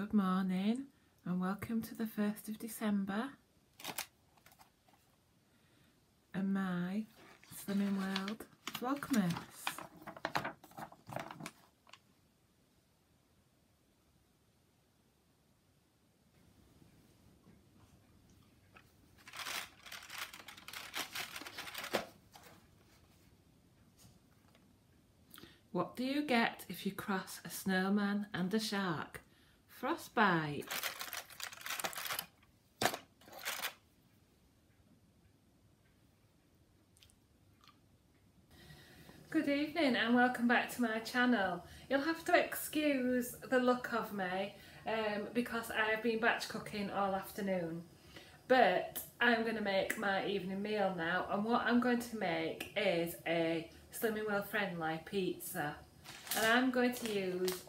Good morning and welcome to the 1st of December and my Slimming World Vlogmas. What do you get if you cross a snowman and a shark? Frostbite. Good evening and welcome back to my channel. You'll have to excuse the look of me um, because I've been batch cooking all afternoon. But I'm going to make my evening meal now and what I'm going to make is a Slimming World Friendly pizza. And I'm going to use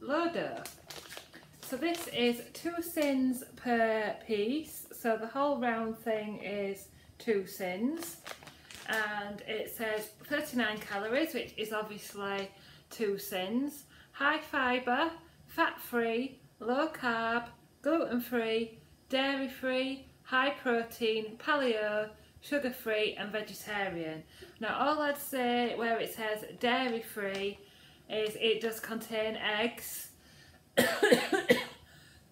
Lo-Dough. So this is two sins per piece. So the whole round thing is two sins. And it says 39 calories, which is obviously two sins. High fibre, fat free, low carb, gluten free, dairy free, high protein, paleo, sugar free and vegetarian. Now all I'd say where it says dairy free is it does contain eggs.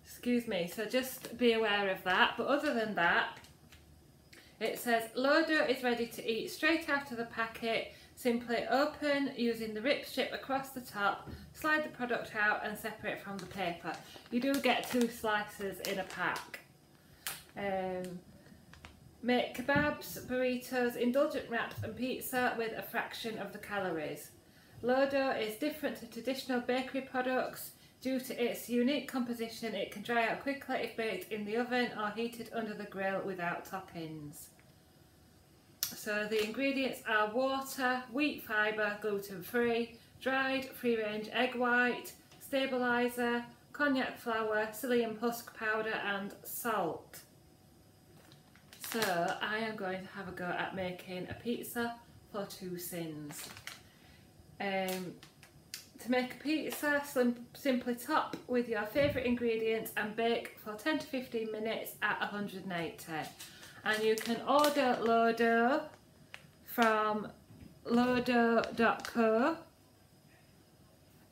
Excuse me, so just be aware of that. But other than that, it says Lo-Dough is ready to eat straight out of the packet. Simply open using the rip strip across the top, slide the product out and separate from the paper. You do get two slices in a pack. Um, Make kebabs, burritos, indulgent wraps and pizza with a fraction of the calories. Lo-Dough is different to traditional bakery products. Due to its unique composition, it can dry out quickly if baked in the oven or heated under the grill without toppings. So the ingredients are water, wheat fibre, gluten-free, dried free-range egg white, stabiliser, konjac flour, psyllium husk powder and salt. So I am going to have a go at making a pizza for two sins. Um, to make a pizza, simply top with your favourite ingredients and bake for 10 to 15 minutes at 180. And you can order Lo-Dough from lowdough.co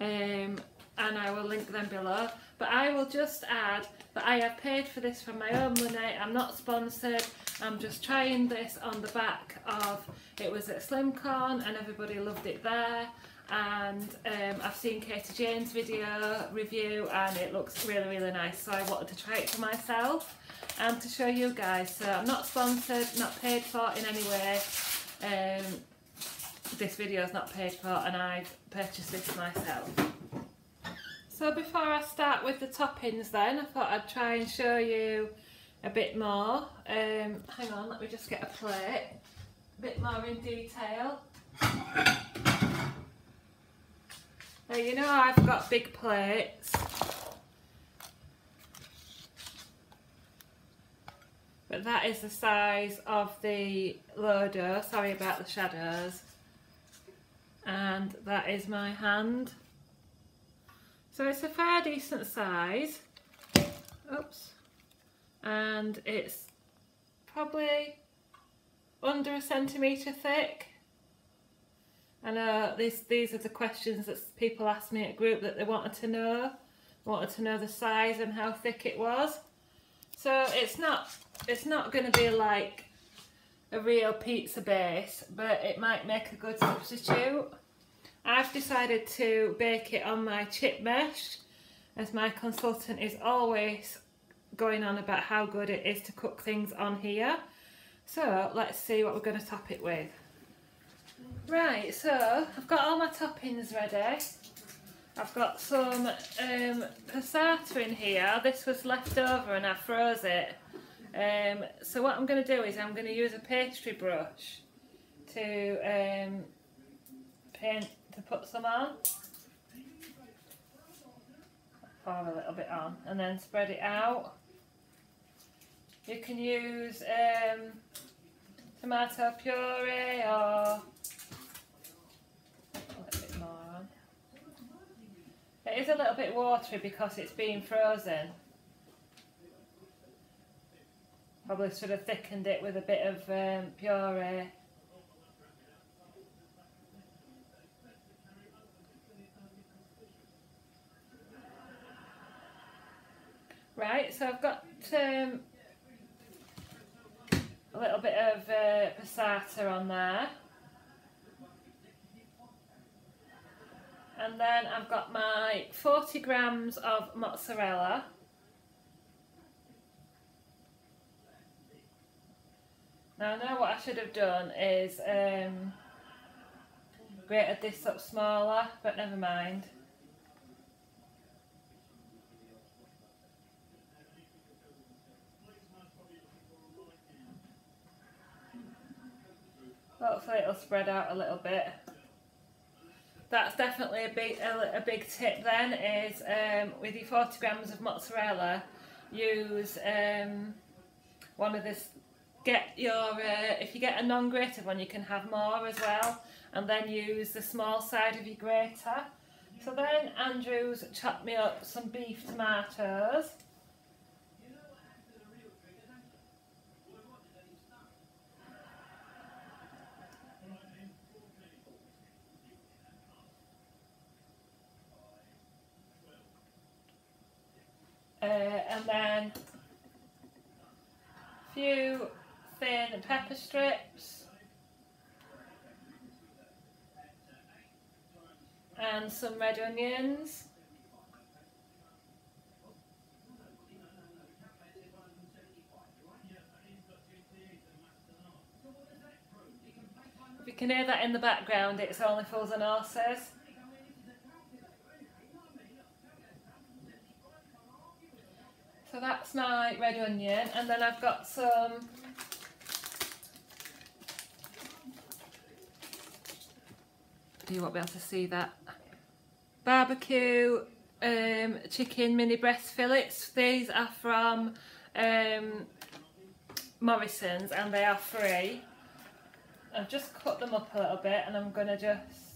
um, and I will link them below. But I will just add that I have paid for this from my own money. I'm not sponsored. I'm just trying this on the back of, it was at Slimcorn and everybody loved it there. And um, I've seen Katie Jane's video review and it looks really, really nice. So I wanted to try it for myself and to show you guys. So I'm not sponsored, not paid for in any way. Um, this video is not paid for and I've purchased this myself. So before I start with the toppings then, I thought I'd try and show you a bit more. Um, hang on, let me just get a plate. A bit more in detail. Now you know I've got big plates. But that is the size of the loader. Sorry about the shadows. And that is my hand. So it's a fair decent size. Oops and it's probably under a centimetre thick. I know these, these are the questions that people asked me at group that they wanted to know. Wanted to know the size and how thick it was. So it's not it's not going to be like a real pizza base, but it might make a good substitute. I've decided to bake it on my chip mesh as my consultant is always going on about how good it is to cook things on here. So let's see what we're going to top it with. Right, so I've got all my toppings ready. I've got some um, passata in here. This was left over and I froze it. Um, so what I'm going to do is I'm going to use a pastry brush to um, paint to put some on. Pour a little bit on and then spread it out. You can use um, tomato puree or bit more. It is a little bit watery because it's been frozen. Probably should have thickened it with a bit of um, puree. Right, so I've got um, little bit of uh, passata on there. And then I've got my 40 grams of mozzarella. Now I know what I should have done is um, grated this up smaller, but never mind. Hopefully it'll spread out a little bit. That's definitely a big a, a big tip then is um, with your 40 grams of mozzarella use um, one of this get your uh, if you get a non-grated one you can have more as well. And then use the small side of your grater. So then Andrew's chopped me up some beef tomatoes uh, and then a few thin pepper strips and some red onions you can hear that in the background, it's only fools and horses. So that's my red onion and then I've got some you won't be able to see that? Barbecue um, chicken mini breast fillets. These are from um, Morrison's and they are free. I've just cut them up a little bit and I'm going to just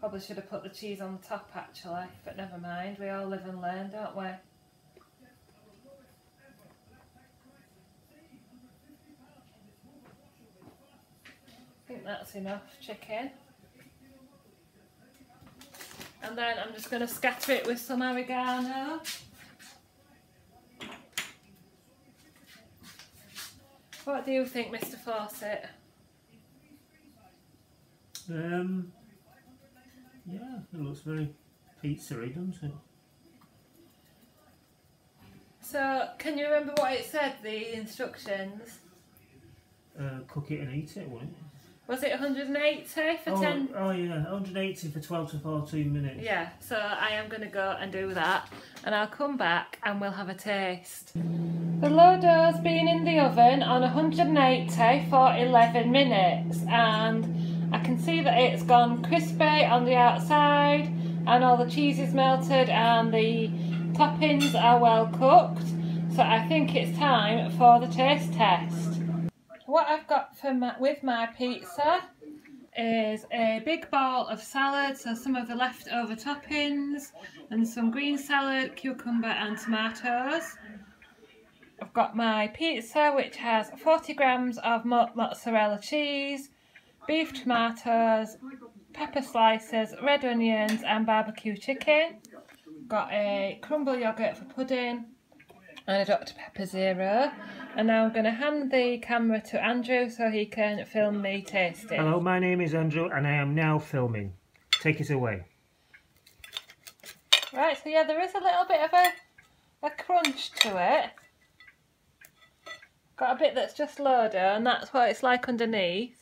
Probably should have put the cheese on the top actually, but never mind. We all live and learn, don't we? I think that's enough chicken. And then I'm just going to scatter it with some oregano. What do you think, Mr. Fawcett? Um, yeah, it looks very pizzery, doesn't it? So, can you remember what it said, the instructions? Uh, cook it and eat it, wouldn't it? Was it 180 for oh, 10? Oh yeah, 180 for 12 to 14 minutes. Yeah, so I am going to go and do that and I'll come back and we'll have a taste. The dough's been in the oven on 180 for 11 minutes and I can see that it's gone crispy on the outside and all the cheese is melted and the toppings are well cooked so I think it's time for the taste test. What I've got for my, with my pizza is a big bowl of salad, so some of the leftover toppings, and some green salad, cucumber and tomatoes. I've got my pizza which has 40 grams of mozzarella cheese, beef tomatoes, pepper slices, red onions and barbecue chicken. Got a crumble yoghurt for pudding and a Dr Pepper Zero. And now I'm going to hand the camera to Andrew so he can film me tasting. Hello, my name is Andrew and I am now filming. Take it away. Right, so yeah, there is a little bit of a, a crunch to it. Got a bit that's just loader and that's what it's like underneath.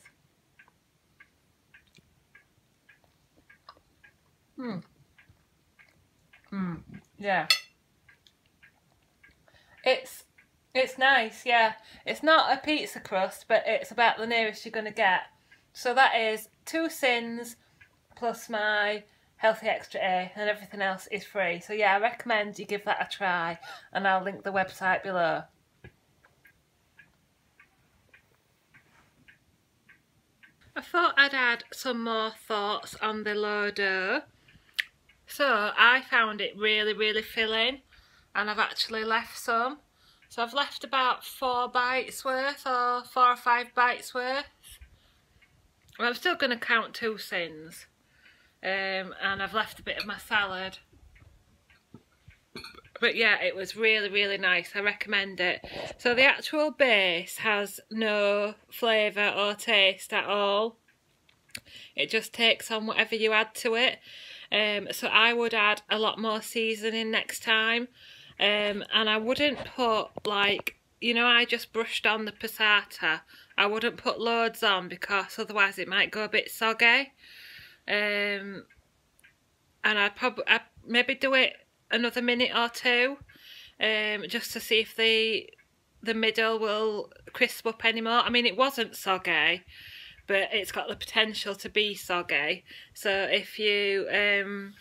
Hmm. Hmm. Yeah. It's it's nice, yeah. It's not a pizza crust, but it's about the nearest you're going to get. So that is two sins plus my healthy extra A and everything else is free. So yeah, I recommend you give that a try and I'll link the website below. I thought I'd add some more thoughts on the loader. So I found it really, really filling and I've actually left some. So I've left about four bites worth or four or five bites worth. Well, I'm still going to count two sins. Um, and I've left a bit of my salad. But yeah, it was really, really nice. I recommend it. So the actual base has no flavour or taste at all. It just takes on whatever you add to it. Um, so I would add a lot more seasoning next time. Um, and I wouldn't put like, you know, I just brushed on the passata. I wouldn't put loads on because otherwise it might go a bit soggy. Um, and I'd probably I'd maybe do it another minute or two um, just to see if the the middle will crisp up anymore. I mean, it wasn't soggy, but it's got the potential to be soggy. So if you um,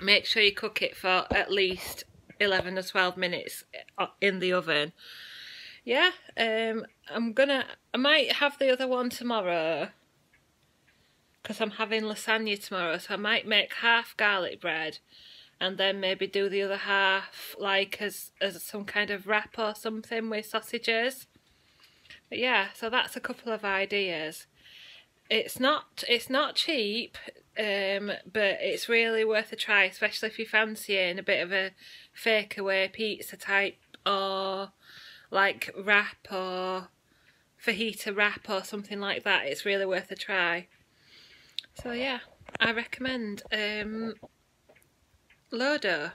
make sure you cook it for at least 11 or 12 minutes uh, in the oven. Yeah, um, I'm gonna, I might have the other one tomorrow because I'm having lasagna tomorrow, so I might make half garlic bread and then maybe do the other half like as, as some kind of wrap or something with sausages. But yeah, so that's a couple of ideas. It's not it's not cheap, um, but it's really worth a try, especially if you're fancying a bit of a fake away pizza type or like wrap or fajita wrap or something like that. It's really worth a try. So yeah, I recommend um, Lo-Dough.